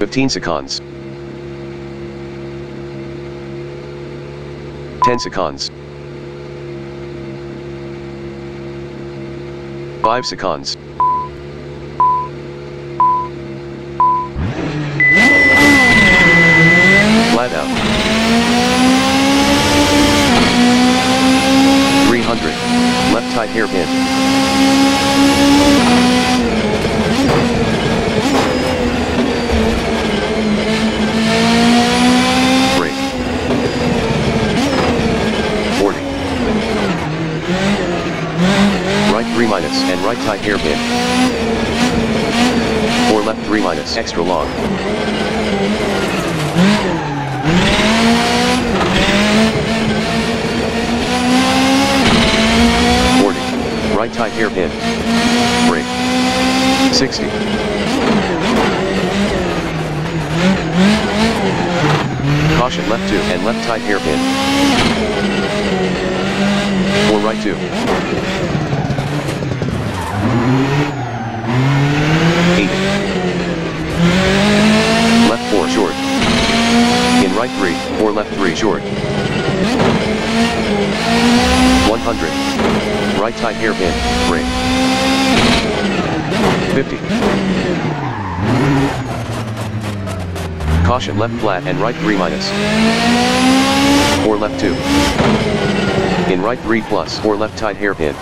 15 seconds. 10 seconds. 5 seconds. Flat out. 300. Left tight hairpin. 3 minus and right tight hairpin. 4 left 3 minus extra long. Right tight hairpin. Brake. 60. Caution left 2 and left tight hairpin. 4 right 2. Eight. Left four short. In right three, four left three short. 100. Right side hairpin, ring. 50. Caution left flat and right 3 minus. 4 left 2. In right 3 plus 4 left tight hairpin.